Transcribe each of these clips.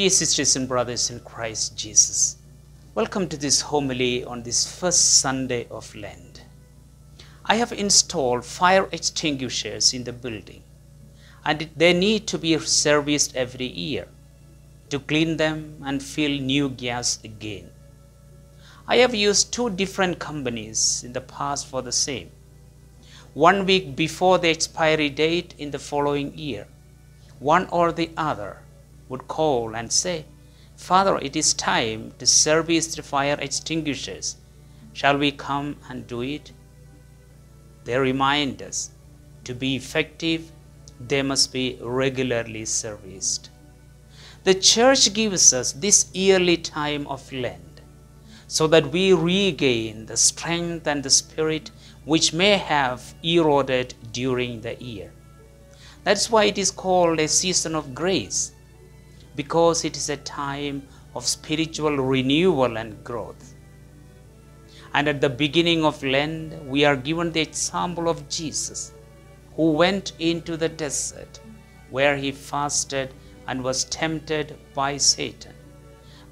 Dear sisters and brothers in Christ Jesus, welcome to this homily on this first Sunday of Lent. I have installed fire extinguishers in the building and they need to be serviced every year to clean them and fill new gas again. I have used two different companies in the past for the same. One week before the expiry date in the following year, one or the other would call and say, Father, it is time to service the fire extinguishers. Shall we come and do it? They remind us to be effective, they must be regularly serviced. The church gives us this yearly time of Lent so that we regain the strength and the spirit which may have eroded during the year. That's why it is called a season of grace, because it is a time of spiritual renewal and growth. And at the beginning of Lent, we are given the example of Jesus, who went into the desert where he fasted and was tempted by Satan,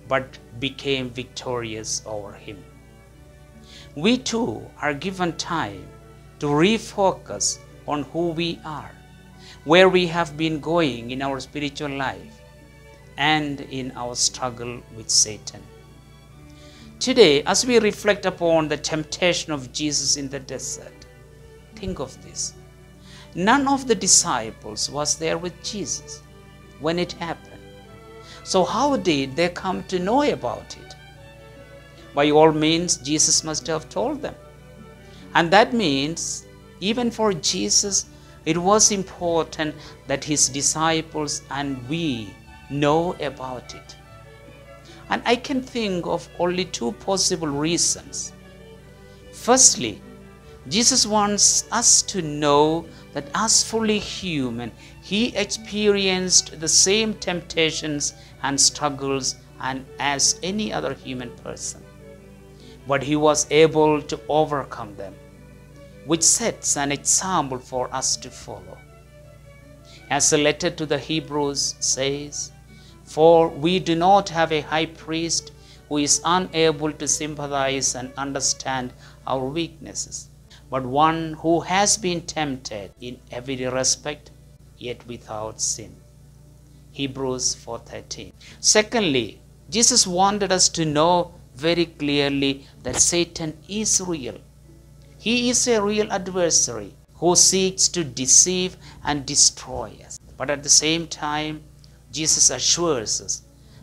but became victorious over him. We too are given time to refocus on who we are, where we have been going in our spiritual life, and in our struggle with Satan. Today, as we reflect upon the temptation of Jesus in the desert, think of this. None of the disciples was there with Jesus when it happened. So, how did they come to know about it? By all means, Jesus must have told them. And that means, even for Jesus, it was important that his disciples and we know about it. And I can think of only two possible reasons. Firstly, Jesus wants us to know that as fully human, he experienced the same temptations and struggles and as any other human person. But he was able to overcome them, which sets an example for us to follow. As the letter to the Hebrews says, For we do not have a high priest who is unable to sympathize and understand our weaknesses, but one who has been tempted in every respect, yet without sin. Hebrews 4:13. Secondly, Jesus wanted us to know very clearly that Satan is real. He is a real adversary who seeks to deceive and destroy us. But at the same time, Jesus assures us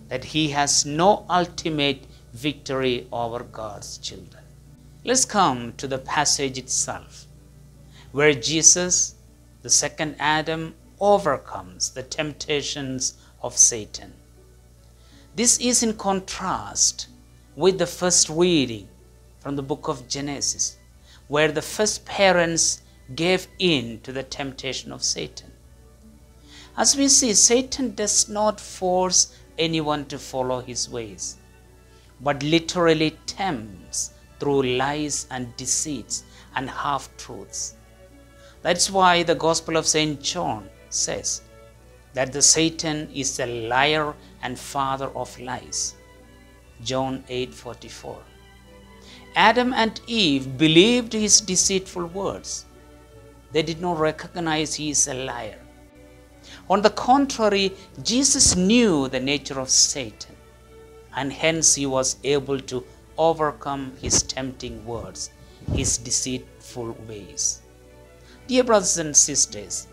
that he has no ultimate victory over God's children. Let's come to the passage itself, where Jesus, the second Adam, overcomes the temptations of Satan. This is in contrast with the first reading from the book of Genesis, where the first parents gave in to the temptation of Satan. As we see, Satan does not force anyone to follow his ways, but literally tempts through lies and deceits and half truths. That's why the Gospel of St. John says that the Satan is a liar and father of lies. John 8:44. Adam and Eve believed his deceitful words. They did not recognize he is a liar. On the contrary, Jesus knew the nature of Satan, and hence he was able to overcome his tempting words, his deceitful ways. Dear brothers and sisters,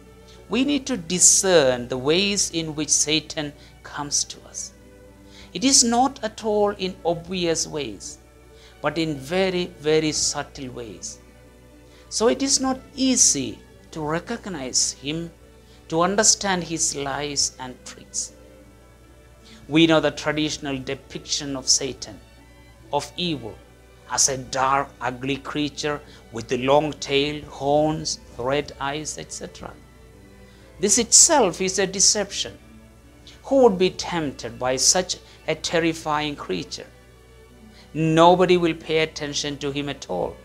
we need to discern the ways in which Satan comes to us. It is not at all in obvious ways, but in very, very subtle ways. So it is not easy to recognize him, to understand his lies and tricks. We know the traditional depiction of Satan, of evil, as a dark, ugly creature with a long tail, horns, red eyes, etc. This itself is a deception. Who would be tempted by such a terrifying creature? Nobody will pay attention to him at all,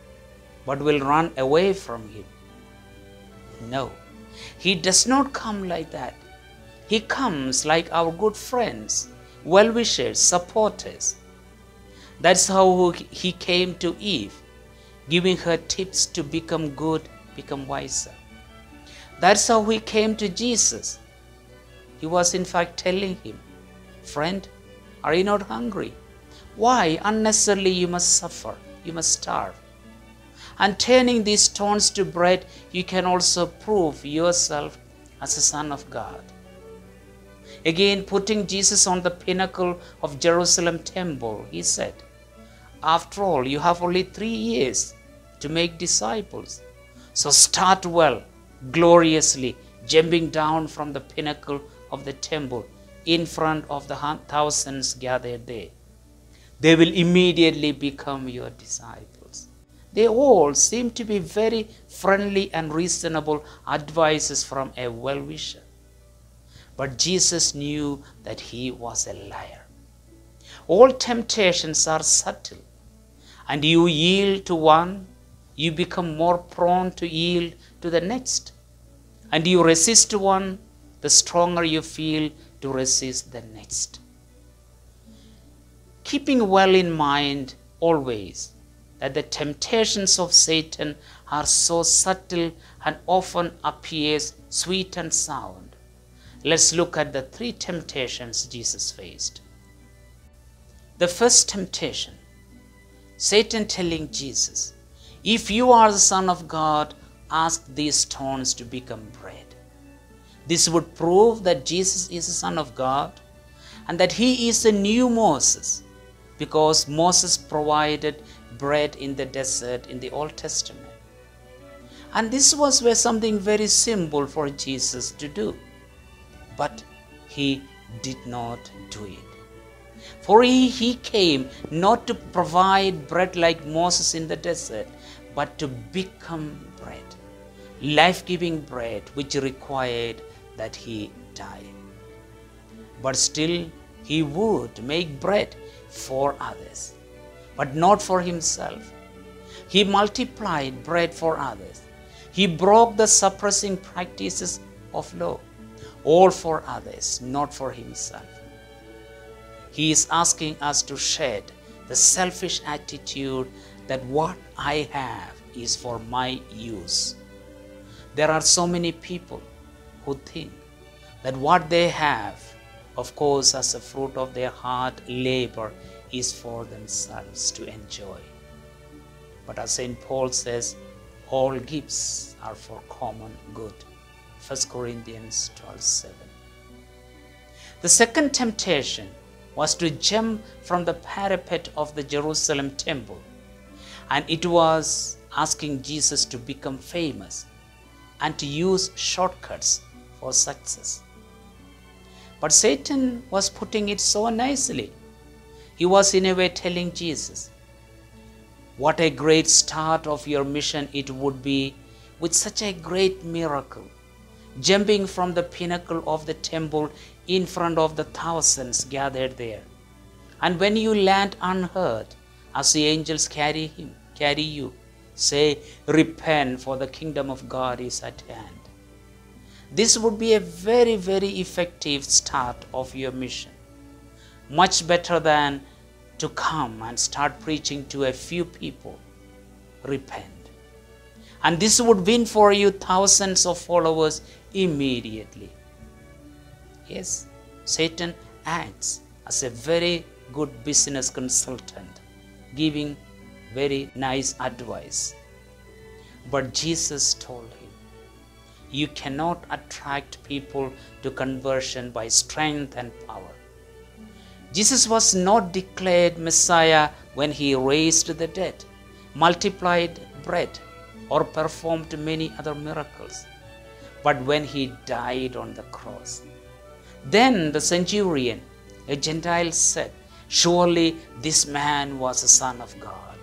but will run away from him. No, he does not come like that. He comes like our good friends well wishers, supporters. That's how he came to Eve, giving her tips to become good, become wiser. That's how he came to Jesus. He was, in fact, telling him, Friend, are you not hungry? Why unnecessarily you must suffer, you must starve? And turning these stones to bread, you can also prove yourself as a son of God. Again, putting Jesus on the pinnacle of Jerusalem temple, he said, After all, you have only three years to make disciples. So start well, gloriously, jumping down from the pinnacle of the temple in front of the thousands gathered there. They will immediately become your disciples. They all seem to be very friendly and reasonable advices from a well wisher. But Jesus knew that he was a liar. All temptations are subtle, and you yield to one, you become more prone to yield to the next. And you resist one, the stronger you feel to resist the next. Keeping well in mind always that the temptations of Satan are so subtle and often appears sweet and sound Let's look at the three temptations Jesus faced. The first temptation Satan telling Jesus, If you are the Son of God, ask these stones to become bread. This would prove that Jesus is the Son of God and that he is the new Moses because Moses provided bread in the desert in the Old Testament. And this was where something very simple for Jesus to do but he did not do it. For he, he came not to provide bread like Moses in the desert, but to become bread, life giving bread, which required that he die. But still, he would make bread for others, but not for himself. He multiplied bread for others. He broke the suppressing practices of law all for others, not for himself. He is asking us to shed the selfish attitude that what I have is for my use. There are so many people who think that what they have, of course, as a fruit of their hard labor, is for themselves to enjoy. But as St. Paul says, all gifts are for common good. 1 Corinthians 12 7. The second temptation was to jump from the parapet of the Jerusalem temple, and it was asking Jesus to become famous and to use shortcuts for success. But Satan was putting it so nicely. He was, in a way, telling Jesus, What a great start of your mission it would be with such a great miracle jumping from the pinnacle of the temple in front of the thousands gathered there. And when you land unhurt, as the angels carry him, carry you, say, Repent, for the kingdom of God is at hand. This would be a very, very effective start of your mission. Much better than to come and start preaching to a few people. Repent. And this would win for you thousands of followers immediately. Yes, Satan acts as a very good business consultant, giving very nice advice. But Jesus told him, You cannot attract people to conversion by strength and power. Jesus was not declared Messiah when he raised the dead, multiplied bread, or performed many other miracles but when he died on the cross. Then the centurion, a Gentile, said, Surely this man was a son of God.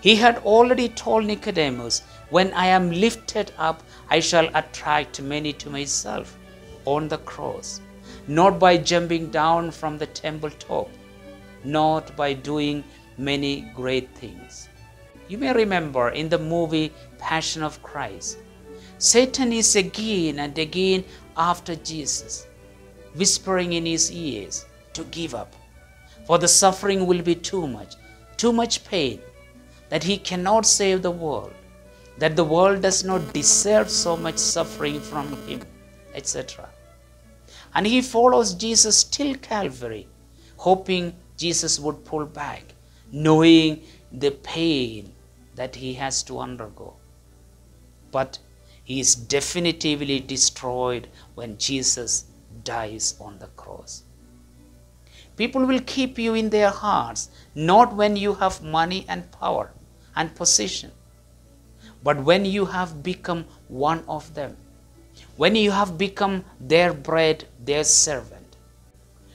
He had already told Nicodemus, When I am lifted up, I shall attract many to myself on the cross, not by jumping down from the temple top, not by doing many great things. You may remember in the movie Passion of Christ, Satan is again and again after Jesus, whispering in his ears, to give up, for the suffering will be too much, too much pain, that he cannot save the world, that the world does not deserve so much suffering from him, etc. And he follows Jesus till Calvary, hoping Jesus would pull back, knowing the pain that he has to undergo. But he is definitively destroyed when Jesus dies on the cross. People will keep you in their hearts not when you have money and power and position, but when you have become one of them, when you have become their bread, their servant.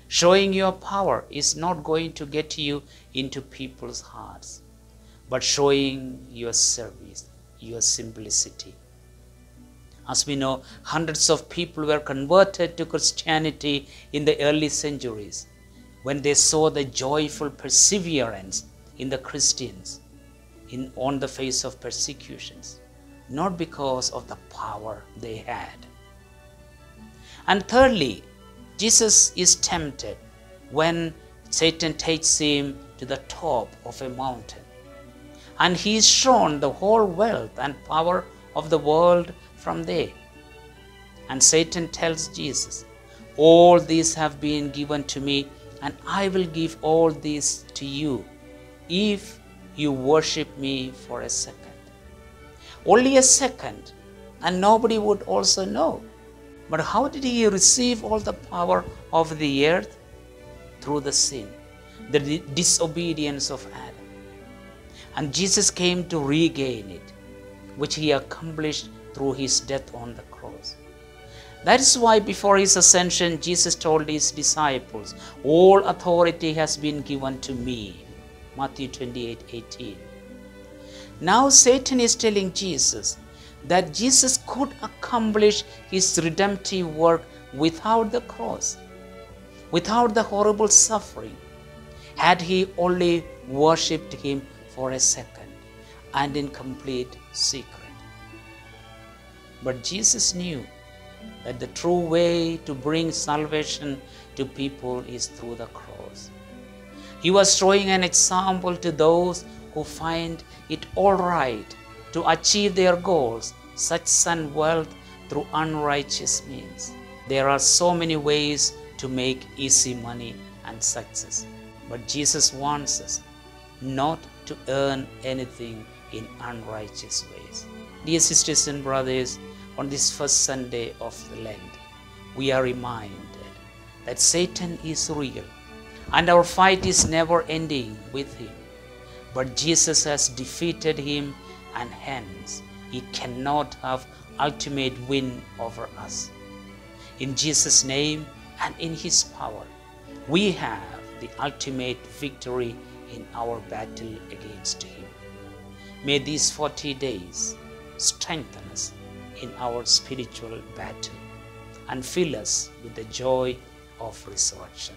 Showing your power is not going to get you into people's hearts, but showing your service, your simplicity. As we know, hundreds of people were converted to Christianity in the early centuries when they saw the joyful perseverance in the Christians in, on the face of persecutions, not because of the power they had. And thirdly, Jesus is tempted when Satan takes him to the top of a mountain. And he is shown the whole wealth and power of the world from there. And Satan tells Jesus, All these have been given to me, and I will give all these to you if you worship me for a second. Only a second, and nobody would also know. But how did he receive all the power of the earth? Through the sin, the disobedience of Adam. And Jesus came to regain it, which he accomplished through his death on the cross. That is why before his ascension, Jesus told his disciples, All authority has been given to me. Matthew 28 18. Now Satan is telling Jesus that Jesus could accomplish his redemptive work without the cross, without the horrible suffering, had he only worshipped him for a second and in complete secret. But Jesus knew that the true way to bring salvation to people is through the cross. He was showing an example to those who find it all right to achieve their goals, such and wealth through unrighteous means. There are so many ways to make easy money and success. But Jesus wants us not to earn anything in unrighteous ways. Dear sisters and brothers, on this first Sunday of the Lent, we are reminded that Satan is real and our fight is never ending with him. But Jesus has defeated him, and hence he cannot have ultimate win over us. In Jesus' name and in his power, we have the ultimate victory in our battle against him. May these 40 days strengthen us in our spiritual battle and fill us with the joy of resurrection.